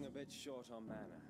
running a bit short on mana.